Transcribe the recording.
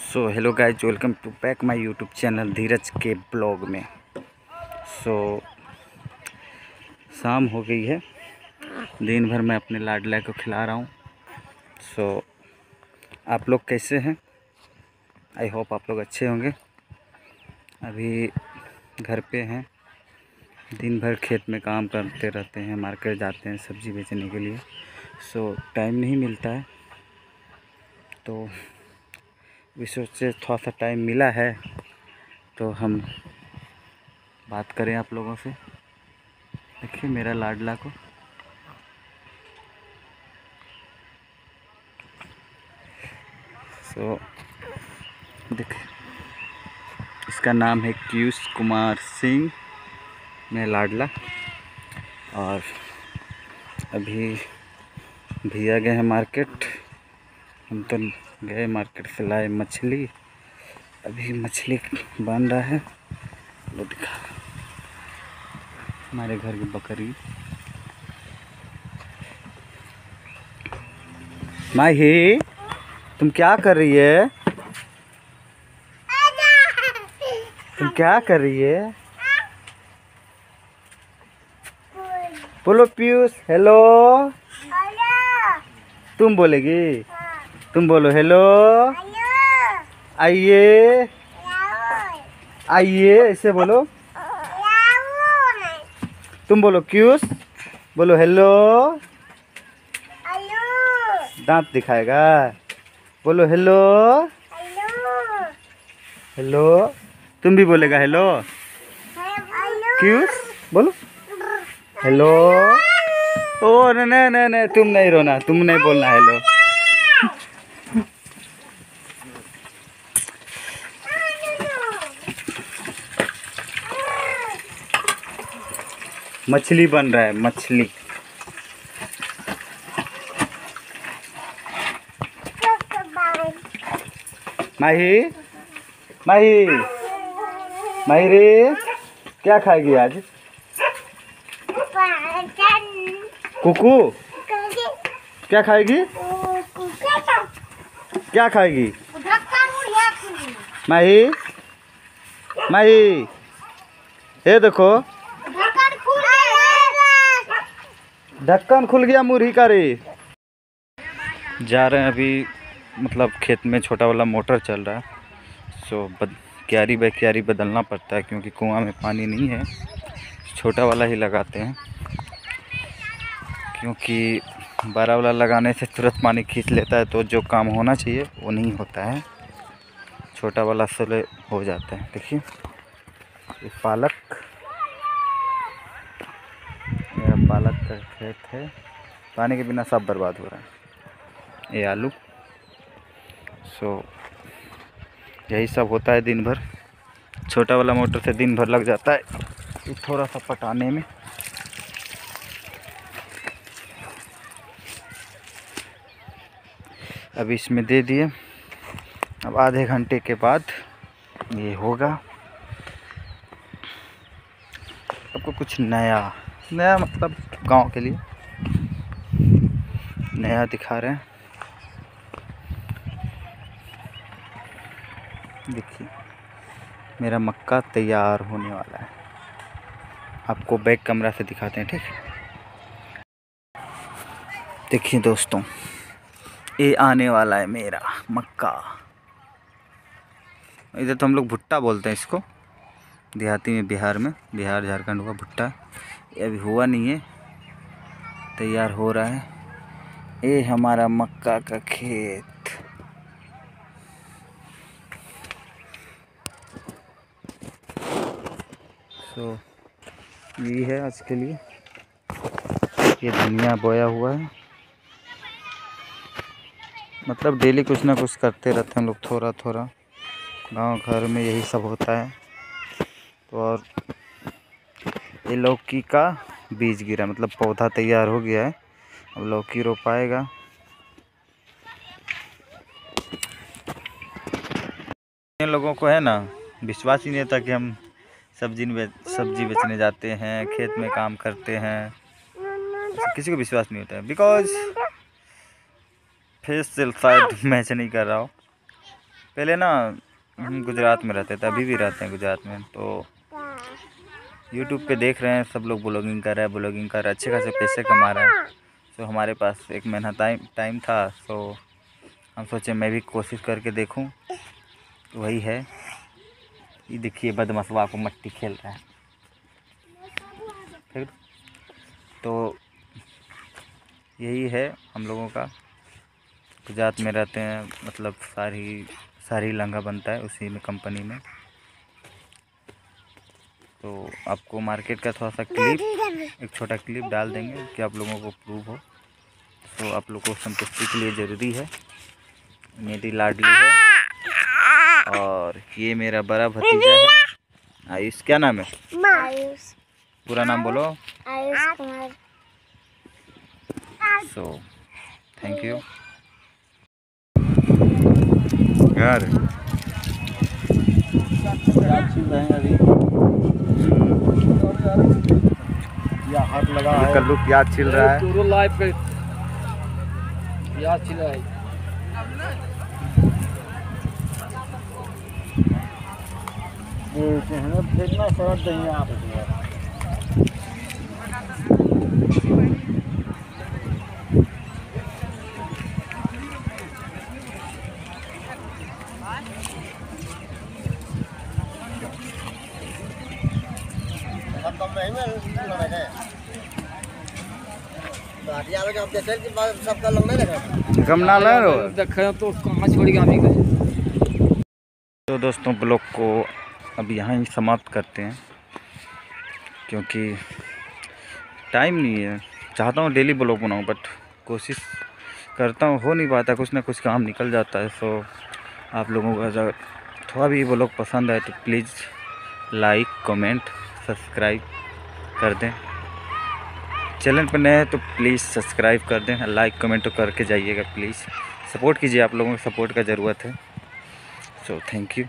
So hello guys welcome to back my YouTube channel Dheeraj के blog में. सो so, शाम हो गई है. दिन भर मैं अपने लाडला को खिला रहा हूँ. सो so, आप लोग कैसे हैं? आई होप आप लोग अच्छे होंगे. अभी घर पे हैं. दिन भर खेत में काम करते रहते हैं मार्केट जाते हैं सब्ज़ी बेचने के लिए. सो so, टाइम नहीं मिलता है. तो भी सोचे थोड़ा सा टाइम मिला है तो हम बात करें आप लोगों से। देखिए मेरा लाडला को। सो देखिए, इसका नाम है क्यूस कुमार सिंह मैं लाडला। और अभी भैया गए हैं मार्केट हम तो गए मार्केट से लाए मछली। अभी मछली बन रहा है। वो दिखा। हमारे घर की बकरी। माही तुम क्या कर रही है? तुम क्या कर रही है? बोलो पीयूष हेलो तुम बोलेगी। तुम बोलो, हेलो? आइए। आइए, ऐसे बोलो। तुम बोलो, क्यूस? बोलो, हेलो? दांत दिखाएगा। बोलो, हेलो? हेलो? तुम भी बोलेगा, हेलो? क्यूस? बोलो। हेलो? ओ नहीं नहीं नहीं तुम नहीं रोना, तुम नहीं बोलना, हेलो। मछली बन रहा है, मछली। माही माही माही रे क्या खाएगी आज? कुकू, क्या खाएगी? क्या खाएगी? माही माही, ये देखो। ढक्कन खुल गया मुरही का रे। जा रहे हैं अभी मतलब खेत में छोटा वाला मोटर चल रहा है। सो बद क्यारी बाई क्यारी बदलना पड़ता है क्योंकि कुआँ में पानी नहीं है। छोटा वाला ही लगाते हैं। क्योंकि बड़ा वाला लगाने से तुरंत पानी खींच लेता है तो जो काम होना चाहिए, वो नहीं होता है। छोटा वाला से हो जाता है, देखिए। पालक मेरा पालक का खेत है पानी के बिना सब बर्बाद हो रहा है। ये आलू। सो यही सब होता है दिन भर छोटा वाला मोटर से दिन भर लग जाता है। ये थोड़ा सा पटाने में। अब इसमें दे दिए। अब आधे घंटे के बाद ये होगा। आपको कुछ नया नया मतलब गाँव के लिए। नया दिखा रहे हैं। देखिए, मेरा मक्का तैयार होने वाला है। आपको बैक कमरा से दिखाते हैं, ठीक देखिए दोस्तों, ये आने वाला है मेरा मक्का। इधर तो हम लोग भुट्टा बोलते हैं इसको। देहाती में बिहार में, बिहार, झारखंड का भुट्टा। ये अभी हुआ नहीं है। तैयार हो रहा है। ये हमारा मक्का का खेत। सो so, ये है आज के लिए। ये धनिया बोया हुआ है। मतलब डेली कुछ ना कुछ करते रहते हैं लोग थोड़ा थोड़ा गाँव घर में यही सब होता है। तो और ये लौकी का बीज गिरा मतलब पौधा तैयार हो गया है। अब लौकी रोपाएगा। इन लोगों को है ना, विश्वास ही नहीं होता कि हम सब्ज़ी सब्ज़ी बेचने जाते हैं, खेत में काम करते हैं। किसी को विश्वास नहीं होता है। बिकॉज़ फेस से शायद मैच नहीं कर रहा हो। पहले ना, हम गुजरात में रहते थे, अभी भी रहते हैं गुजरात में तो यूट्यूब पे देख रहे हैं, सब लोग ब्लॉगिंग कर रहे हैं ब्लॉगिंग कर रहे हैं, अच्छे खासे पैसे कमा रहे हैं। तो हमारे पास एक महीना टाइम टाइम था तो हम सोचे मैं भी कोशिश करके देखूँ। वही है। ये देखिए बदमसवा को मट्टी खेल रहा है। ठीक तो यही है हम लोगों का। गुजरात में रहते हैं मतलब सारी सारी लंगा बनता है उसी में कंपनी में। तो आपको मार्केट का थोड़ा सा क्लिप एक छोटा क्लिप डाल देंगे कि आप लोगों को प्रूव हो। तो आप लोग को संतुष्टि के लिए ज़रूरी है। मेरी लाडली है और ये मेरा बड़ा भतीजा है। आयुष क्या नाम है? आयुष। पूरा नाम बोलो। Ayush Kumar. So thank you यार हाथ लगा है। कल्लू प्याज छिल रहा है। पूरा लाइफ पे प्याज छिल रहा है फेंकना सड़क देंगे आप कम ना ले रो देखे तो कहाँ छोड़ तो दोस्तों ब्लॉग को अब यहाँ ही समाप्त करते हैं क्योंकि टाइम नहीं है। चाहता हूँ डेली ब्लॉग बनाऊँ बट कोशिश करता हूँ हो नहीं पाता कुछ ना कुछ काम निकल जाता है। सो आप लोगों को अगर थोड़ा भी ब्लॉग पसंद आए तो प्लीज़ लाइक कमेंट सब्सक्राइब कर दें। चैनल पर नए हैं तो प्लीज़ सब्सक्राइब कर दें, लाइक कमेंट तो करके जाइएगा प्लीज़। सपोर्ट कीजिए आप लोगों को, सपोर्ट का ज़रूरत है। सो थैंक यू